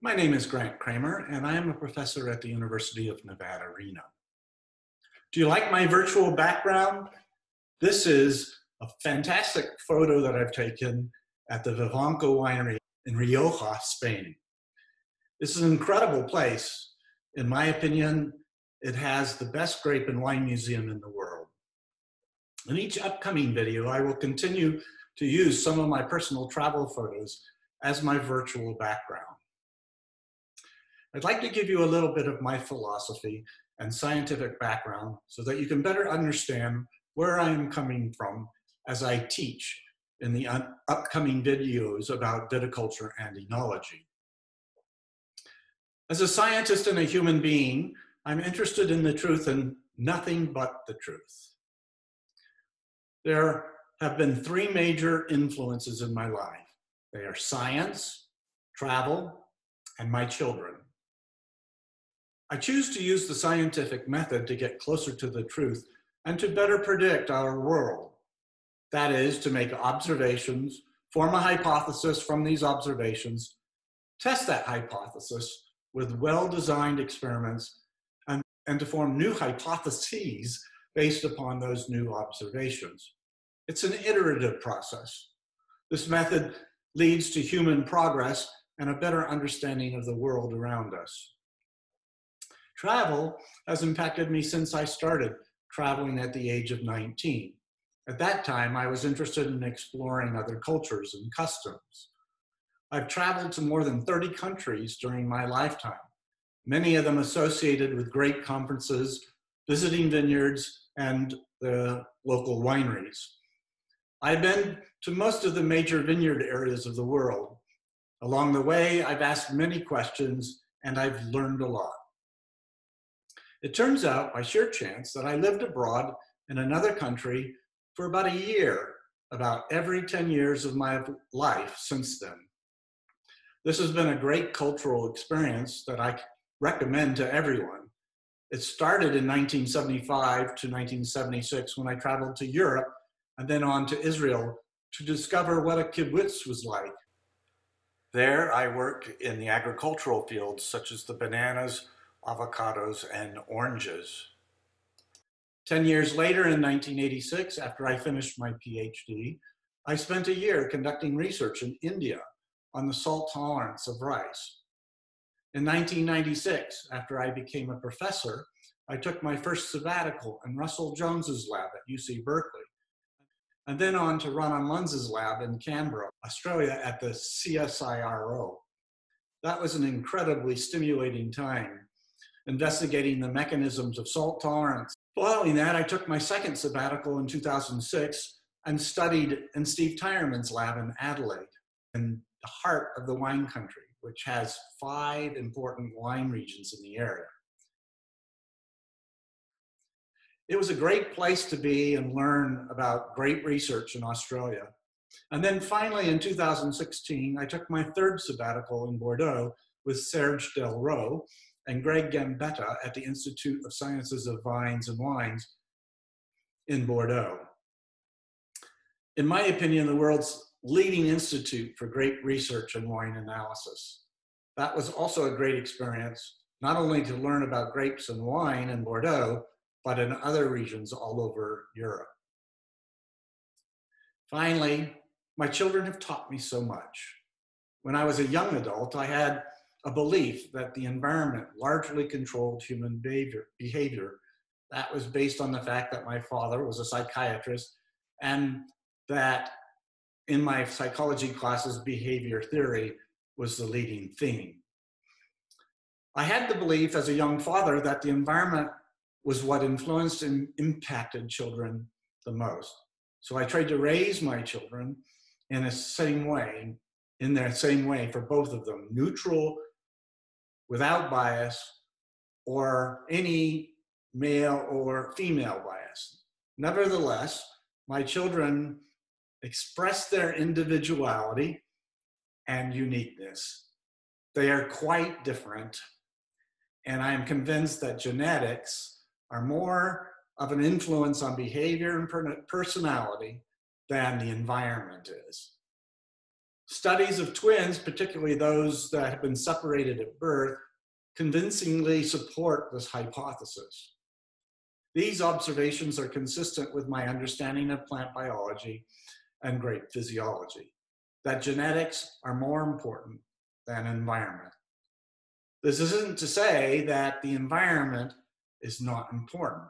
My name is Grant Cramer, and I am a professor at the University of Nevada, Reno. Do you like my virtual background? This is a fantastic photo that I've taken at the Vivanco Winery in Rioja, Spain. This is an incredible place. In my opinion, it has the best grape and wine museum in the world. In each upcoming video, I will continue to use some of my personal travel photos as my virtual background. I'd like to give you a little bit of my philosophy and scientific background so that you can better understand where I am coming from as I teach in the upcoming videos about viticulture and enology. As a scientist and a human being, I'm interested in the truth and nothing but the truth. There have been three major influences in my life. They are science, travel, and my children. I choose to use the scientific method to get closer to the truth and to better predict our world. That is, to make observations, form a hypothesis from these observations, test that hypothesis with well-designed experiments, and, and to form new hypotheses based upon those new observations. It's an iterative process. This method leads to human progress and a better understanding of the world around us. Travel has impacted me since I started traveling at the age of 19. At that time, I was interested in exploring other cultures and customs. I've traveled to more than 30 countries during my lifetime, many of them associated with great conferences, visiting vineyards, and the local wineries. I've been to most of the major vineyard areas of the world. Along the way, I've asked many questions and I've learned a lot. It turns out, by sheer chance, that I lived abroad in another country for about a year, about every 10 years of my life since then. This has been a great cultural experience that I recommend to everyone. It started in 1975 to 1976 when I traveled to Europe and then on to Israel to discover what a kibbutz was like. There, I worked in the agricultural fields such as the bananas, avocados, and oranges. Ten years later, in 1986, after I finished my PhD, I spent a year conducting research in India on the salt tolerance of rice. In 1996, after I became a professor, I took my first sabbatical in Russell Jones's lab at UC Berkeley and then on to Rana Munns's lab in Canberra, Australia at the CSIRO. That was an incredibly stimulating time, investigating the mechanisms of salt tolerance. Following that, I took my second sabbatical in 2006 and studied in Steve Tyerman's lab in Adelaide, in the heart of the wine country, which has five important wine regions in the area. it was a great place to be and learn about great research in Australia. And then finally in 2016, I took my third sabbatical in Bordeaux with Serge Delrot and Greg Gambetta at the Institute of Sciences of Vines and Wines in Bordeaux. In my opinion, the world's leading institute for grape research and wine analysis. That was also a great experience, not only to learn about grapes and wine in Bordeaux, but in other regions all over Europe. Finally, my children have taught me so much. When I was a young adult, I had a belief that the environment largely controlled human behavior, behavior. That was based on the fact that my father was a psychiatrist and that in my psychology classes, behavior theory was the leading theme. I had the belief as a young father that the environment was what influenced and impacted children the most. So I tried to raise my children in the same way, in that same way for both of them, neutral, without bias, or any male or female bias. Nevertheless, my children express their individuality and uniqueness. They are quite different. And I am convinced that genetics are more of an influence on behavior and personality than the environment is. Studies of twins, particularly those that have been separated at birth, convincingly support this hypothesis. These observations are consistent with my understanding of plant biology and grape physiology, that genetics are more important than environment. This isn't to say that the environment is not important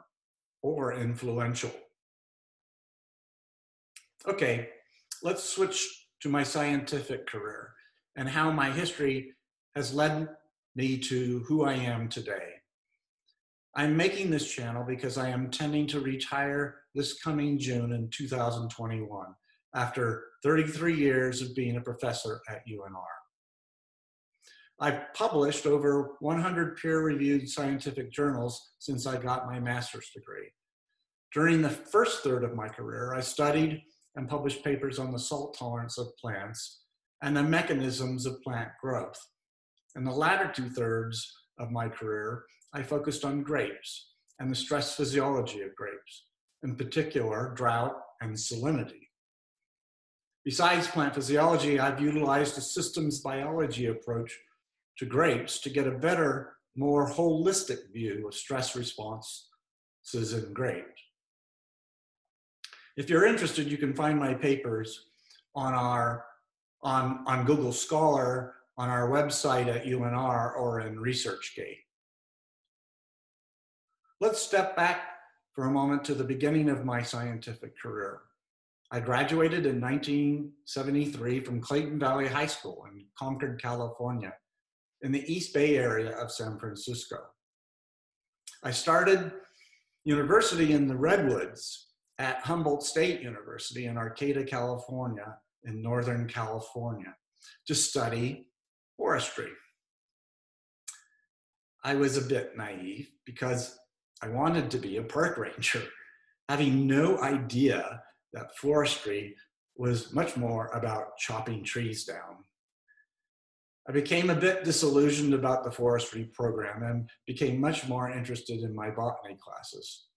or influential. Okay, let's switch to my scientific career and how my history has led me to who I am today. I'm making this channel because I am intending to retire this coming June in 2021 after 33 years of being a professor at UNR. I've published over 100 peer-reviewed scientific journals since I got my master's degree. During the first third of my career, I studied and published papers on the salt tolerance of plants and the mechanisms of plant growth. In the latter two thirds of my career, I focused on grapes and the stress physiology of grapes, in particular, drought and salinity. Besides plant physiology, I've utilized a systems biology approach to grapes to get a better, more holistic view of stress responses in grapes. If you're interested, you can find my papers on our on, on Google Scholar, on our website at UNR, or in ResearchGate. Let's step back for a moment to the beginning of my scientific career. I graduated in 1973 from Clayton Valley High School in Concord, California, in the East Bay area of San Francisco. I started university in the Redwoods at Humboldt State University in Arcata, California, in Northern California, to study forestry. I was a bit naive because I wanted to be a park ranger, having no idea that forestry was much more about chopping trees down. I became a bit disillusioned about the forestry program and became much more interested in my botany classes.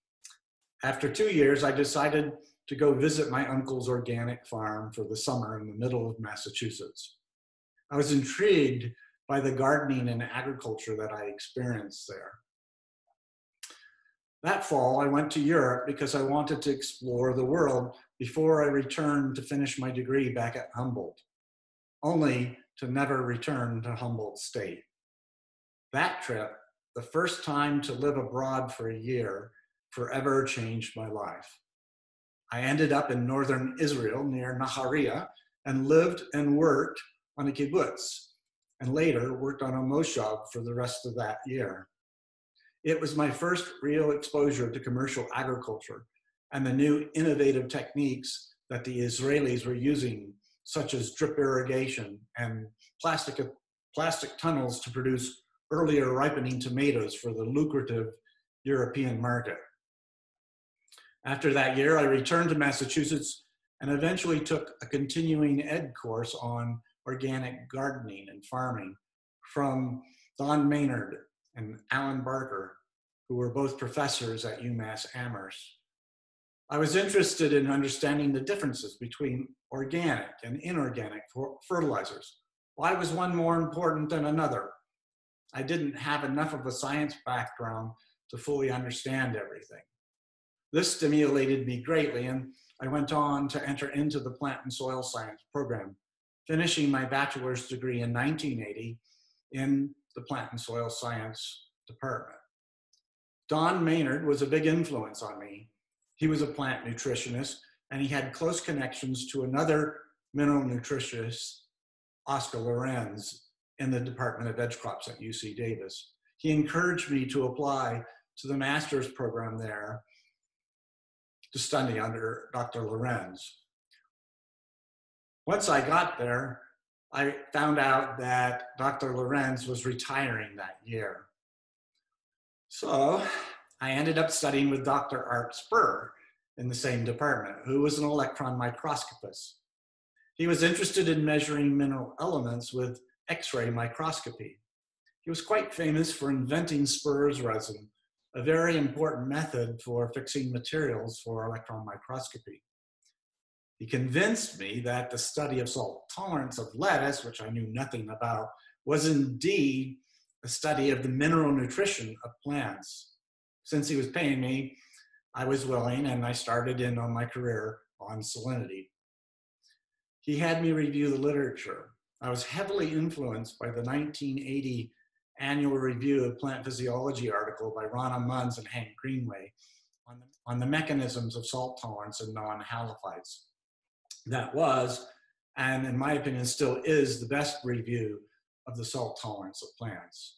After two years, I decided to go visit my uncle's organic farm for the summer in the middle of Massachusetts. I was intrigued by the gardening and agriculture that I experienced there. That fall, I went to Europe because I wanted to explore the world before I returned to finish my degree back at Humboldt, only to never return to Humboldt State. That trip, the first time to live abroad for a year, forever changed my life. I ended up in northern Israel near Nahariya and lived and worked on a kibbutz, and later worked on a moshav for the rest of that year. It was my first real exposure to commercial agriculture and the new innovative techniques that the Israelis were using, such as drip irrigation and plastic, plastic tunnels to produce earlier ripening tomatoes for the lucrative European market. After that year, I returned to Massachusetts and eventually took a continuing ed course on organic gardening and farming from Don Maynard and Alan Barker, who were both professors at UMass Amherst. I was interested in understanding the differences between organic and inorganic fertilizers. Why was one more important than another? I didn't have enough of a science background to fully understand everything. This stimulated me greatly, and I went on to enter into the plant and soil science program, finishing my bachelor's degree in 1980 in the plant and soil science department. Don Maynard was a big influence on me. He was a plant nutritionist and he had close connections to another mineral nutritionist, Oscar Lorenz, in the Department of Veg Crops at UC Davis. He encouraged me to apply to the master's program there to study under Dr. Lorenz. Once I got there, I found out that Dr. Lorenz was retiring that year. So I ended up studying with Dr. Art Spurr in the same department, who was an electron microscopist. He was interested in measuring mineral elements with X-ray microscopy. He was quite famous for inventing Spurr's resin, a very important method for fixing materials for electron microscopy. He convinced me that the study of salt tolerance of lettuce, which I knew nothing about, was indeed a study of the mineral nutrition of plants. Since he was paying me, I was willing and I started in on my career on salinity. He had me review the literature. I was heavily influenced by the 1980 annual review of plant physiology article by Rana Munns and Hank Greenway on the, on the mechanisms of salt tolerance in non-halophytes. That was, and in my opinion still is, the best review of the salt tolerance of plants.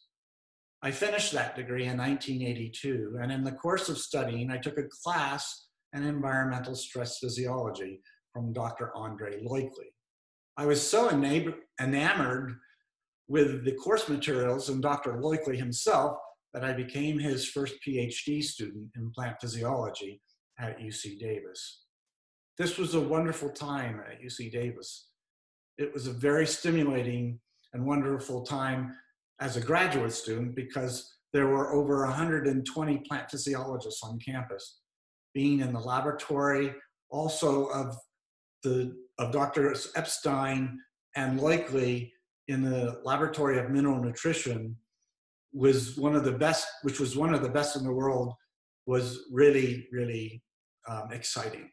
I finished that degree in 1982, and in the course of studying, I took a class in environmental stress physiology from Dr. Andre Läuchli. I was so enamored with the course materials and Dr. Läuchli himself that I became his first PhD student in plant physiology at UC Davis. This was a wonderful time at UC Davis. It was a very stimulating and wonderful time as a graduate student because there were over 120 plant physiologists on campus, being in the laboratory, also of the of Dr. Epstein and Läuchli in the laboratory of mineral nutrition was one of the best, which was one of the best in the world, was really, really um, exciting.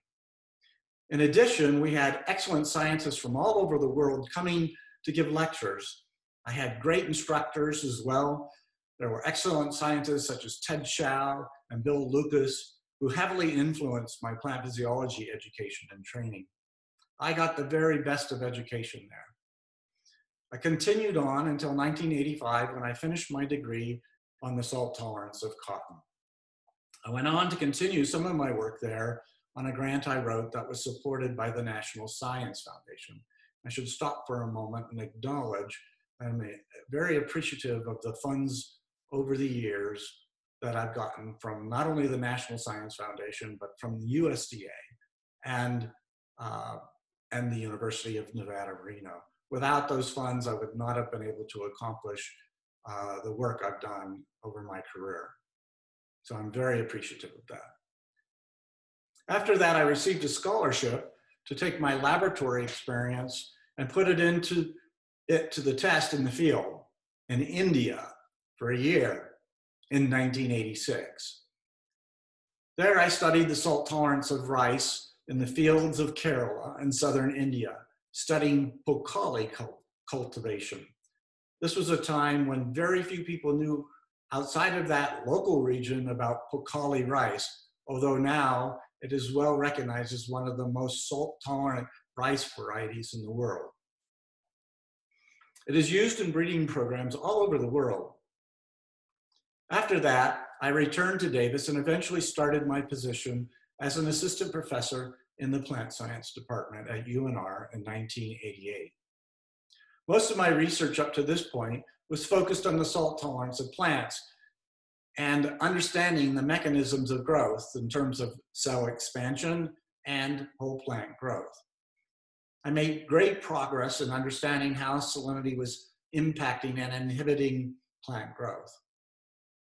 In addition, we had excellent scientists from all over the world coming to give lectures. I had great instructors as well. There were excellent scientists such as Ted Hsiao and Bill Lucas, who heavily influenced my plant physiology education and training. I got the very best of education there. I continued on until 1985 when I finished my degree on the salt tolerance of cotton. I went on to continue some of my work there on a grant I wrote that was supported by the National Science Foundation. I should stop for a moment and acknowledge I'm very appreciative of the funds over the years that I've gotten from not only the National Science Foundation, but from the USDA and, uh, and the University of Nevada, Reno without those funds, I would not have been able to accomplish uh, the work I've done over my career. So I'm very appreciative of that. After that, I received a scholarship to take my laboratory experience and put it into it to the test in the field in India for a year in 1986. There I studied the salt tolerance of rice in the fields of Kerala in southern India studying Pokkali cultivation. This was a time when very few people knew outside of that local region about Pokkali rice, although now it is well recognized as one of the most salt tolerant rice varieties in the world. It is used in breeding programs all over the world. After that, I returned to Davis and eventually started my position as an assistant professor in the plant science department at UNR in 1988. Most of my research up to this point was focused on the salt tolerance of plants and understanding the mechanisms of growth in terms of cell expansion and whole plant growth. I made great progress in understanding how salinity was impacting and inhibiting plant growth.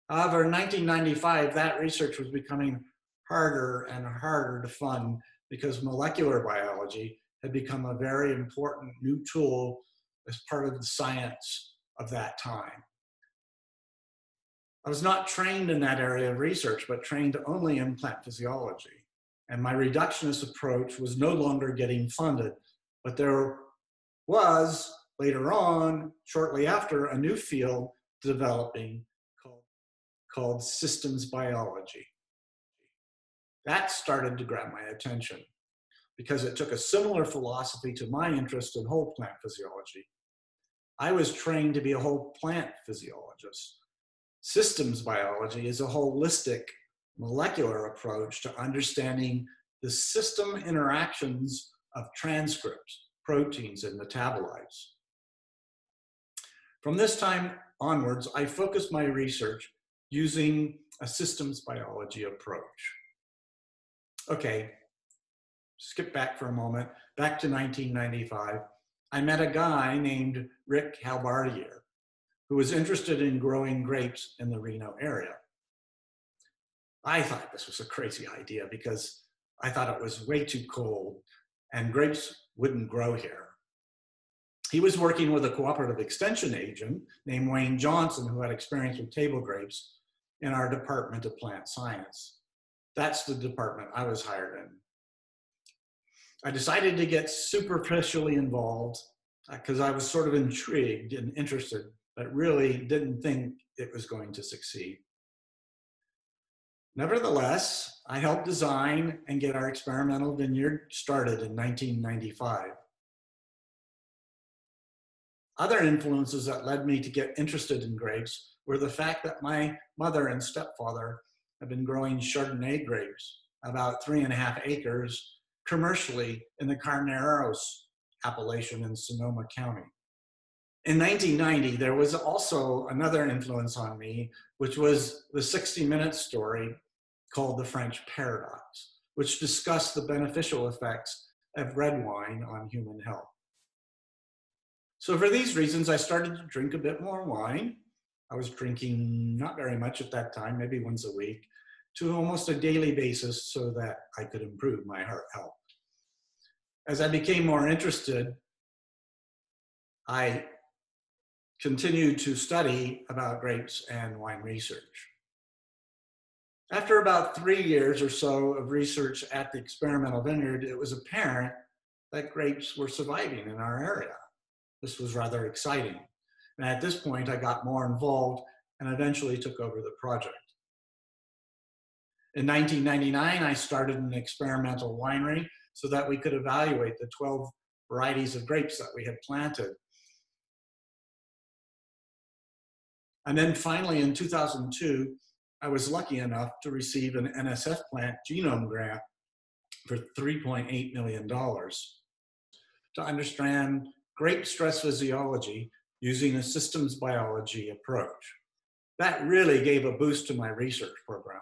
However, in 1995, that research was becoming harder and harder to fund because molecular biology had become a very important new tool as part of the science of that time. I was not trained in that area of research, but trained only in plant physiology. And my reductionist approach was no longer getting funded, but there was later on, shortly after, a new field developing called, called systems biology that started to grab my attention because it took a similar philosophy to my interest in whole plant physiology. I was trained to be a whole plant physiologist. Systems biology is a holistic molecular approach to understanding the system interactions of transcripts, proteins, and metabolites. From this time onwards, I focused my research using a systems biology approach okay, skip back for a moment, back to 1995. I met a guy named Rick Halbardier who was interested in growing grapes in the Reno area. I thought this was a crazy idea because I thought it was way too cold and grapes wouldn't grow here. He was working with a cooperative extension agent named Wayne Johnson, who had experience with table grapes in our Department of Plant Science. That's the department I was hired in. I decided to get superficially involved because uh, I was sort of intrigued and interested, but really didn't think it was going to succeed. Nevertheless, I helped design and get our experimental vineyard started in 1995. Other influences that led me to get interested in grapes were the fact that my mother and stepfather have been growing Chardonnay grapes, about three and a half acres, commercially in the Carneros appellation in Sonoma County. In 1990, there was also another influence on me, which was the 60 Minutes story called The French Paradox, which discussed the beneficial effects of red wine on human health. So for these reasons, I started to drink a bit more wine. I was drinking not very much at that time, maybe once a week, to almost a daily basis so that I could improve my heart health. As I became more interested, I continued to study about grapes and wine research. After about three years or so of research at the experimental vineyard, it was apparent that grapes were surviving in our area. This was rather exciting. And at this point, I got more involved and eventually took over the project. In 1999, I started an experimental winery so that we could evaluate the 12 varieties of grapes that we had planted. And then finally in 2002, I was lucky enough to receive an NSF plant genome grant for $3.8 million to understand grape stress physiology using a systems biology approach. That really gave a boost to my research program.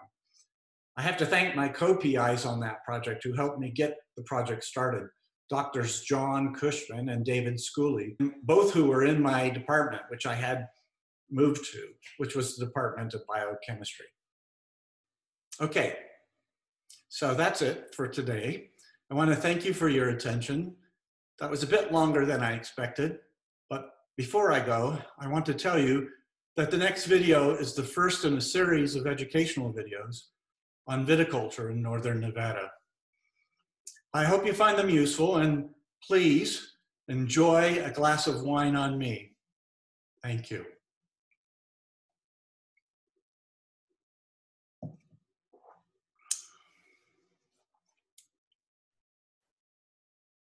I have to thank my co-PIs on that project who helped me get the project started, Doctors John Cushman and David Schooley, both who were in my department, which I had moved to, which was the Department of Biochemistry. Okay, so that's it for today. I want to thank you for your attention. That was a bit longer than I expected, but before I go, I want to tell you that the next video is the first in a series of educational videos on viticulture in Northern Nevada. I hope you find them useful and please enjoy a glass of wine on me. Thank you.